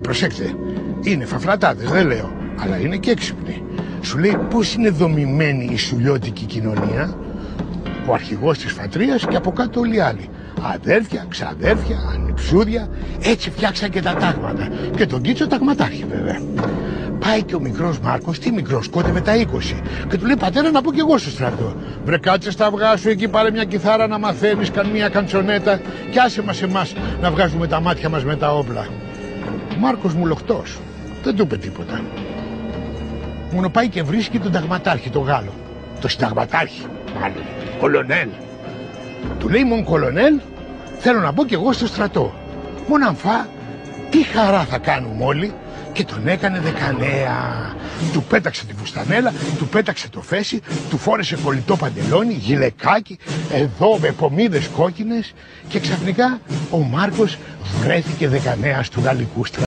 Και προσέξτε, είναι φαφρατάδες, δεν λέω, αλλά είναι και έξυπνοι. Σου λέει πώς είναι δομημένη η σουλιώτικη κοινωνία, ο αρχηγός της φατρίας και από κάτω όλοι οι άλλοι. Αδέρφια, ξαδέρφια, ανιψούδια, έτσι φτιάξαν και τα τάγματα. Και τον Κίτσο ταγματάρχη βέβαια. Πάει και ο μικρός Μάρκος, τι μικρός, κότευε τα 20. Και του λέει πατέρα να πω κι εγώ στο στρατό. Βρε κάτσε στα αυγά σου εκεί πάρε μια κιθάρα να μαθαίνεις, καν μια καντσονέτα και άσε μας εμάς να βγάζουμε τα μάτια μας με τα όπλα. Ο Μάρκος μου λοχτός, δεν του είπε τίποτα. Μόνο πάει και βρίσκει τον ταγματάρχη, τον Γάλλο. Το συνταγματάρχη, μάλλον, κολονέλ. Του λέει mon κολονέλ, θέλω να μπω κι εγώ στο στρατό. Μόνο αν φά, τι χαρά θα κάνουμε όλοι. Και τον έκανε δεκανέα. Του πέταξε τη φουστανέλα, του πέταξε το φέση, του φόρεσε κολλητό παντελόνι, γυλεκάκι, εδώ με πομίδες κόκκινες και ξαφνικά ο Μάρκος βρέθηκε δεκανέας του γαλλικού στρατού.